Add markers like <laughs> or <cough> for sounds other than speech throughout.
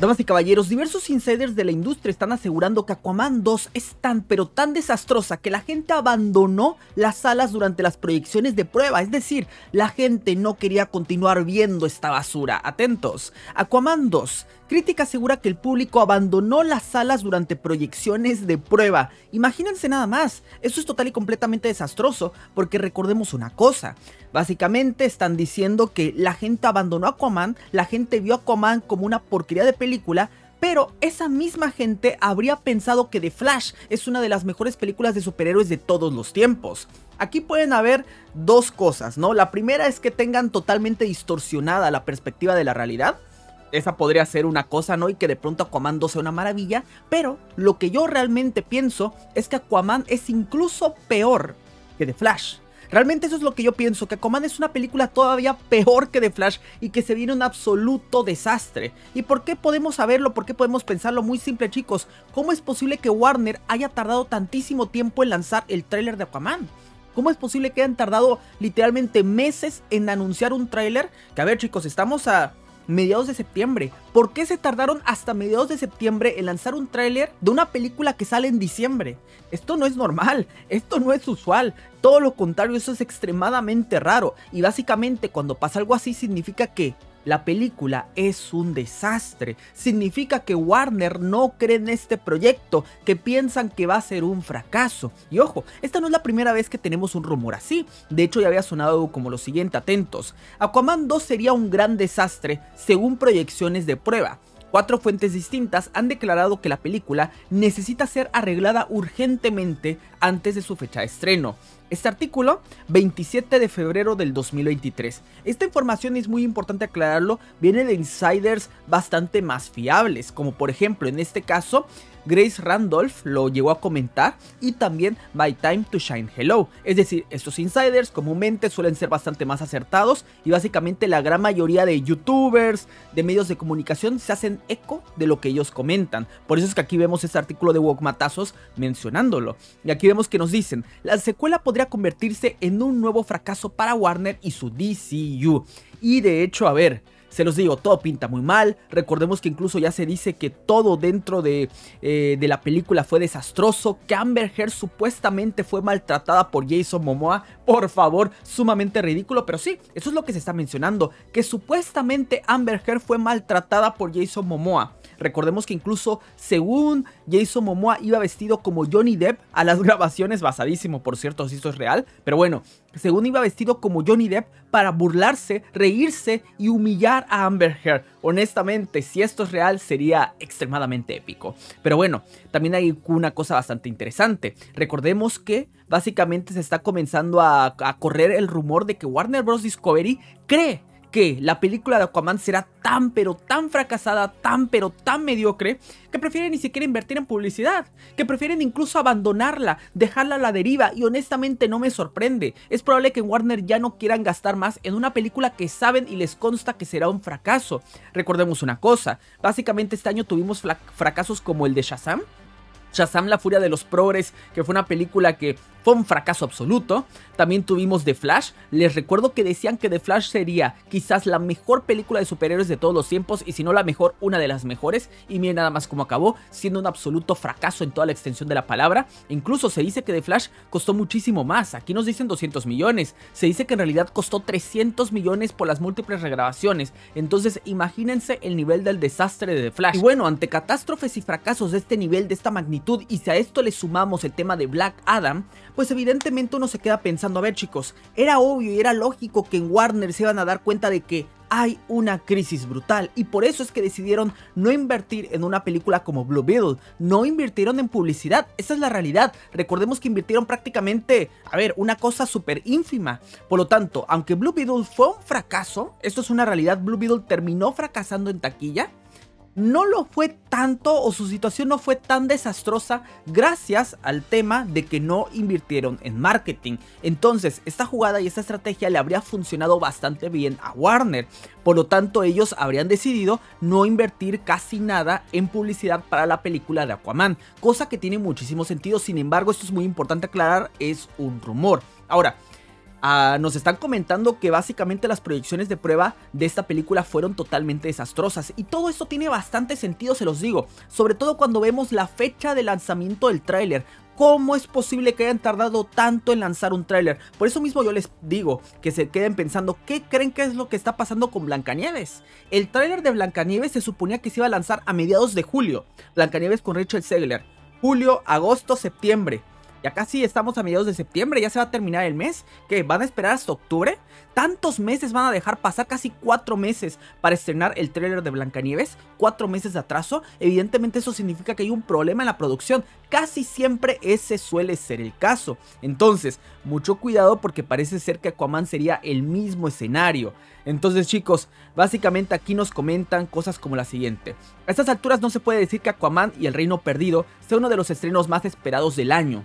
Damas y caballeros, diversos insiders de la industria están asegurando que Aquaman 2 es tan pero tan desastrosa que la gente abandonó las salas durante las proyecciones de prueba, es decir, la gente no quería continuar viendo esta basura. Atentos, Aquaman 2 Crítica asegura que el público abandonó las salas durante proyecciones de prueba. Imagínense nada más, eso es total y completamente desastroso, porque recordemos una cosa. Básicamente están diciendo que la gente abandonó Aquaman, la gente vio Aquaman como una porquería de película, pero esa misma gente habría pensado que The Flash es una de las mejores películas de superhéroes de todos los tiempos. Aquí pueden haber dos cosas, ¿no? La primera es que tengan totalmente distorsionada la perspectiva de la realidad esa podría ser una cosa, ¿no? Y que de pronto Aquaman 2 sea una maravilla. Pero lo que yo realmente pienso es que Aquaman es incluso peor que The Flash. Realmente eso es lo que yo pienso, que Aquaman es una película todavía peor que The Flash y que se viene un absoluto desastre. ¿Y por qué podemos saberlo? ¿Por qué podemos pensarlo? Muy simple chicos, ¿cómo es posible que Warner haya tardado tantísimo tiempo en lanzar el tráiler de Aquaman? ¿Cómo es posible que hayan tardado literalmente meses en anunciar un tráiler? Que a ver chicos, estamos a mediados de septiembre. ¿Por qué se tardaron hasta mediados de septiembre en lanzar un tráiler de una película que sale en diciembre? Esto no es normal, esto no es usual, todo lo contrario, eso es extremadamente raro. Y básicamente cuando pasa algo así significa que la película es un desastre. Significa que Warner no cree en este proyecto, que piensan que va a ser un fracaso. Y ojo, esta no es la primera vez que tenemos un rumor así. De hecho, ya había sonado como lo siguiente, atentos. Aquaman 2 sería un gran desastre según proyecciones de prueba. Cuatro fuentes distintas han declarado que la película necesita ser arreglada urgentemente antes de su fecha de estreno. Este artículo, 27 de febrero del 2023. Esta información es muy importante aclararlo, viene de insiders bastante más fiables, como por ejemplo en este caso Grace Randolph lo llegó a comentar y también My Time to Shine Hello. Es decir, estos insiders comúnmente suelen ser bastante más acertados y básicamente la gran mayoría de youtubers, de medios de comunicación se hacen eco de lo que ellos comentan. Por eso es que aquí vemos este artículo de Wokmatazos mencionándolo. Y aquí vemos que nos dicen, la secuela podría convertirse en un nuevo fracaso para Warner y su DCU. Y de hecho, a ver, se los digo, todo pinta muy mal. Recordemos que incluso ya se dice que todo dentro de, eh, de la película fue desastroso. Que Amber Heard supuestamente fue maltratada por Jason Momoa. Por favor, sumamente ridículo. Pero sí, eso es lo que se está mencionando. Que supuestamente Amber Heard fue maltratada por Jason Momoa. Recordemos que incluso según Jason Momoa iba vestido como Johnny Depp a las <laughs> grabaciones, basadísimo por cierto si esto es real, pero bueno, según iba vestido como Johnny Depp para burlarse, reírse y humillar a Amber Heard. Honestamente, si esto es real sería extremadamente épico. Pero bueno, también hay una cosa bastante interesante. Recordemos que básicamente se está comenzando a, a correr el rumor de que Warner Bros. Discovery cree que la película de Aquaman será tan pero tan fracasada, tan pero tan mediocre, que prefieren ni siquiera invertir en publicidad, que prefieren incluso abandonarla, dejarla a la deriva y honestamente no me sorprende. Es probable que en Warner ya no quieran gastar más en una película que saben y les consta que será un fracaso. Recordemos una cosa, básicamente este año tuvimos fracasos como el de Shazam, Shazam la furia de los progres, que fue una película que fue un fracaso absoluto. También tuvimos The Flash. Les recuerdo que decían que The Flash sería quizás la mejor película de superhéroes de todos los tiempos y si no la mejor, una de las mejores. Y miren nada más cómo acabó, siendo un absoluto fracaso en toda la extensión de la palabra. Incluso se dice que The Flash costó muchísimo más. Aquí nos dicen 200 millones. Se dice que en realidad costó 300 millones por las múltiples regrabaciones. Entonces imagínense el nivel del desastre de The Flash. Y bueno, ante catástrofes y fracasos de este nivel, de esta magnitud, y si a esto le sumamos el tema de Black Adam, pues evidentemente uno se queda pensando, a ver chicos, era obvio y era lógico que en Warner se iban a dar cuenta de que hay una crisis brutal y por eso es que decidieron no invertir en una película como Blue Beetle, no invirtieron en publicidad, esa es la realidad, recordemos que invirtieron prácticamente, a ver, una cosa súper ínfima, por lo tanto, aunque Blue Beetle fue un fracaso, esto es una realidad, Blue Beetle terminó fracasando en taquilla, no lo fue tanto o su situación no fue tan desastrosa gracias al tema de que no invirtieron en marketing. Entonces, esta jugada y esta estrategia le habría funcionado bastante bien a Warner. Por lo tanto, ellos habrían decidido no invertir casi nada en publicidad para la película de Aquaman, cosa que tiene muchísimo sentido. Sin embargo, esto es muy importante aclarar, es un rumor. Ahora, Nos están comentando que básicamente las proyecciones de prueba de esta película fueron totalmente desastrosas y todo esto tiene bastante sentido se los digo, sobre todo cuando vemos la fecha de lanzamiento del tráiler, ¿Cómo es posible que hayan tardado tanto en lanzar un tráiler? Por eso mismo yo les digo que se queden pensando qué creen que es lo que está pasando con Blancanieves. El tráiler de Blancanieves se suponía que se iba a lanzar a mediados de julio. Blancanieves con Richard Segler. Julio, agosto, septiembre. Ya casi estamos a mediados de septiembre, ya se va a terminar el mes. ¿Qué? ¿Van a esperar hasta octubre? ¿Tantos meses van a dejar pasar? Casi cuatro meses para estrenar el tráiler de Blancanieves. ¿Cuatro meses de atraso? Evidentemente eso significa que hay un problema en la producción. Casi siempre ese suele ser el caso. Entonces, mucho cuidado porque parece ser que Aquaman sería el mismo escenario. Entonces chicos, básicamente aquí nos comentan cosas como la siguiente. A estas alturas no se puede decir que Aquaman y el Reino Perdido sea uno de los estrenos más esperados del año.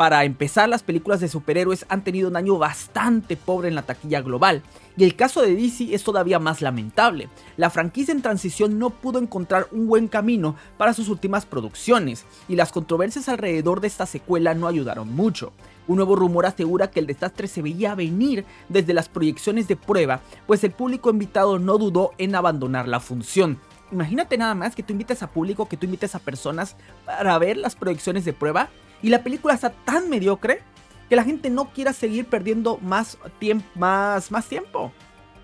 Para empezar, las películas de superhéroes han tenido un año bastante pobre en la taquilla global, y el caso de DC es todavía más lamentable. La franquicia en transición no pudo encontrar un buen camino para sus últimas producciones, y las controversias alrededor de esta secuela no ayudaron mucho. Un nuevo rumor asegura que el desastre se veía venir desde las proyecciones de prueba, pues el público invitado no dudó en abandonar la función. Imagínate nada más que tú invites a público, que tú invites a personas para ver las proyecciones de prueba y la película está tan mediocre que la gente no quiera seguir perdiendo más tiempo, más, más tiempo,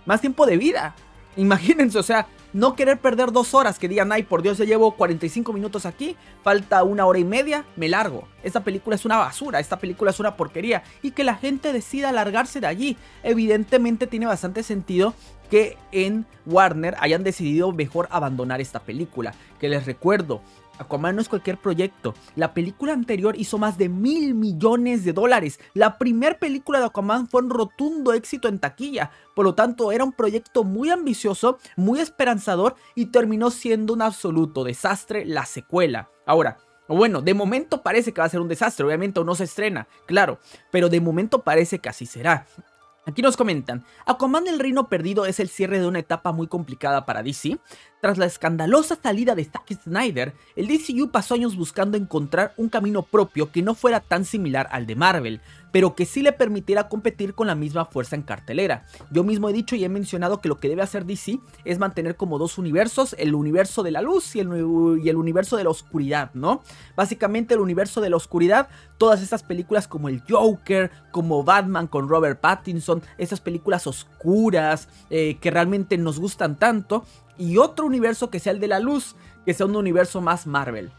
más tiempo de vida. <laughs> Imagínense, o sea, no querer perder dos horas, que digan, ay, por Dios, ya llevo 45 minutos aquí, falta una hora y media, me largo. Esta película es una basura, esta película es una porquería. Y que la gente decida largarse de allí. Evidentemente tiene bastante sentido que en Warner hayan decidido mejor abandonar esta película. Que les recuerdo, Aquaman no es cualquier proyecto. La película anterior hizo más de mil millones de dólares. La primera película de Aquaman fue un rotundo éxito en taquilla. Por lo tanto, era un proyecto muy ambicioso, muy esperanzador y terminó siendo un absoluto desastre la secuela. Ahora, bueno, de momento parece que va a ser un desastre, obviamente no se estrena, claro, pero de momento parece que así será. Aquí nos comentan, Aquaman el Reino Perdido es el cierre de una etapa muy complicada para DC. Tras la escandalosa salida de Zack Snyder, el DCU pasó años buscando encontrar un camino propio que no fuera tan similar al de Marvel, pero que sí le permitiera competir con la misma fuerza en cartelera. Yo mismo he dicho y he mencionado que lo que debe hacer DC es mantener como dos universos, el universo de la luz y el, universo de la oscuridad, ¿no? Básicamente el universo de la oscuridad, todas estas películas como el Joker, como Batman con Robert Pattinson, esas películas oscuras eh, que realmente nos gustan tanto, y otro universo que sea el de la luz, que sea un universo más Marvel.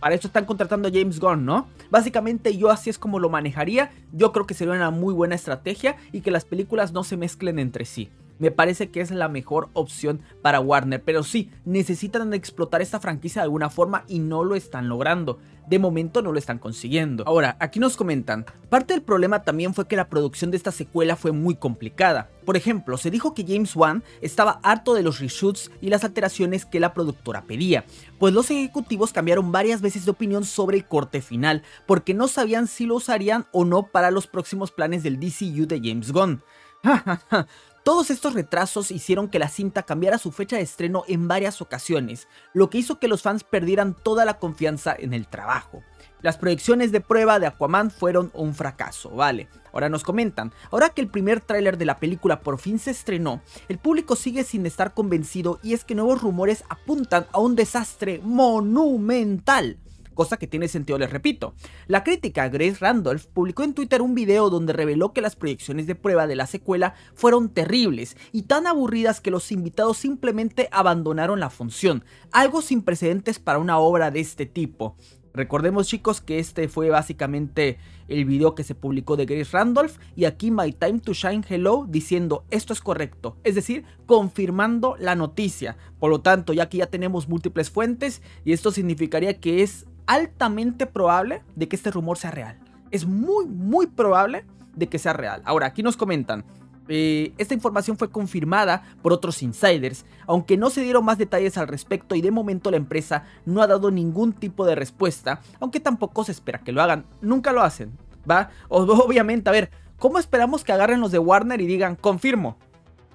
Para eso están contratando a James Gunn, ¿no? Básicamente yo así es como lo manejaría. Yo creo que sería una muy buena estrategia y que las películas no se mezclen entre sí. Me parece que es la mejor opción para Warner, pero sí, necesitan explotar esta franquicia de alguna forma y no lo están logrando. De momento no lo están consiguiendo. Ahora, aquí nos comentan, parte del problema también fue que la producción de esta secuela fue muy complicada. Por ejemplo, se dijo que James Wan estaba harto de los reshoots y las alteraciones que la productora pedía, pues los ejecutivos cambiaron varias veces de opinión sobre el corte final, porque no sabían si lo usarían o no para los próximos planes del DCU de James Gunn. <laughs> Todos estos retrasos hicieron que la cinta cambiara su fecha de estreno en varias ocasiones, lo que hizo que los fans perdieran toda la confianza en el trabajo. Las proyecciones de prueba de Aquaman fueron un fracaso, vale. Ahora nos comentan, ahora que el primer tráiler de la película por fin se estrenó, el público sigue sin estar convencido y es que nuevos rumores apuntan a un desastre monumental cosa que tiene sentido, les repito. La crítica Grace Randolph publicó en Twitter un video donde reveló que las proyecciones de prueba de la secuela fueron terribles y tan aburridas que los invitados simplemente abandonaron la función, algo sin precedentes para una obra de este tipo. Recordemos chicos que este fue básicamente el video que se publicó de Grace Randolph y aquí My Time to Shine Hello diciendo esto es correcto, es decir, confirmando la noticia. Por lo tanto, ya que ya tenemos múltiples fuentes y esto significaría que es altamente probable de que este rumor sea real. Es muy, muy probable de que sea real. Ahora, aquí nos comentan. Eh, esta información fue confirmada por otros insiders, aunque no se dieron más detalles al respecto y de momento la empresa no ha dado ningún tipo de respuesta, aunque tampoco se espera que lo hagan. Nunca lo hacen, ¿va? Obviamente, a ver, ¿cómo esperamos que agarren los de Warner y digan confirmo?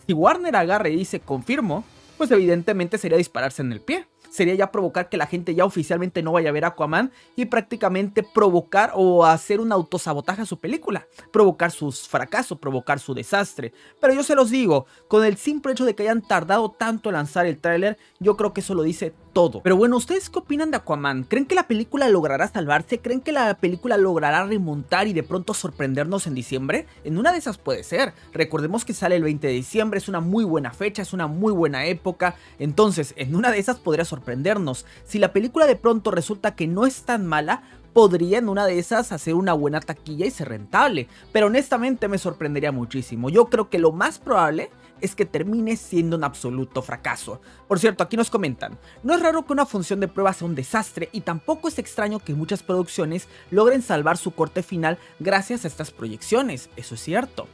Si Warner agarre y dice confirmo, pues evidentemente sería dispararse en el pie. Sería ya provocar que la gente ya oficialmente no vaya a ver Aquaman y prácticamente provocar o hacer un autosabotaje a su película, provocar sus fracasos, provocar su desastre. Pero yo se los digo, con el simple hecho de que hayan tardado tanto en lanzar el tráiler, yo creo que eso lo dice todo. Pero bueno, ¿ustedes qué opinan de Aquaman? ¿Creen que la película logrará salvarse? ¿Creen que la película logrará remontar y de pronto sorprendernos en diciembre? En una de esas puede ser. Recordemos que sale el 20 de diciembre, es una muy buena fecha, es una muy buena época. Entonces, en una de esas podría sorprendernos. Si la película de pronto resulta que no es tan mala, podría en una de esas hacer una buena taquilla y ser rentable. Pero honestamente me sorprendería muchísimo. Yo creo que lo más probable es que termine siendo un absoluto fracaso. Por cierto, aquí nos comentan, no es raro que una función de prueba sea un desastre y tampoco es extraño que muchas producciones logren salvar su corte final gracias a estas proyecciones, eso es cierto.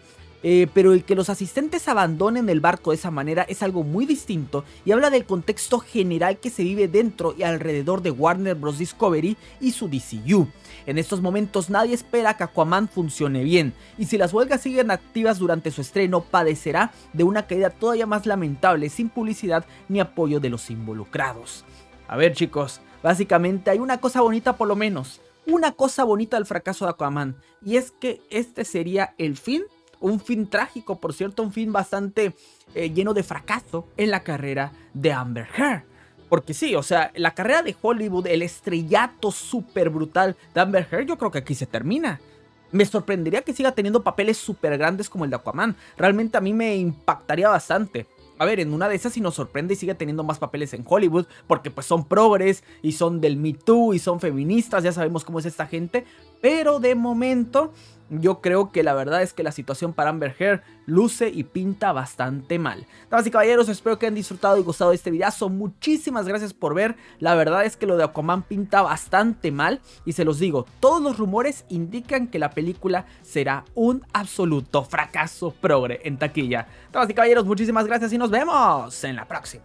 Eh, pero el que los asistentes abandonen el barco de esa manera es algo muy distinto y habla del contexto general que se vive dentro y alrededor de Warner Bros. Discovery y su DCU. En estos momentos nadie espera que Aquaman funcione bien, y si las huelgas siguen activas durante su estreno, padecerá de una caída todavía más lamentable sin publicidad ni apoyo de los involucrados. A ver chicos, básicamente hay una cosa bonita por lo menos, una cosa bonita del fracaso de Aquaman, y es que este sería el fin un fin trágico, por cierto, un fin bastante eh, lleno de fracaso en la carrera de Amber Heard. Porque sí, o sea, la carrera de Hollywood, el estrellato súper brutal de Amber Heard, yo creo que aquí se termina. Me sorprendería que siga teniendo papeles súper grandes como el de Aquaman. Realmente a mí me impactaría bastante. A ver, en una de esas si nos sorprende y sigue teniendo más papeles en Hollywood, porque pues son progres y son del Me Too y son feministas, ya sabemos cómo es esta gente, pero de momento yo creo que la verdad es que la situación para Amber Heard luce y pinta bastante mal. Damas y caballeros, espero que hayan disfrutado y gustado de este videazo. Muchísimas gracias por ver. La verdad es que lo de Aquaman pinta bastante mal. Y se los digo, todos los rumores indican que la película será un absoluto fracaso progre en taquilla. Damas y caballeros, muchísimas gracias y nos vemos en la próxima.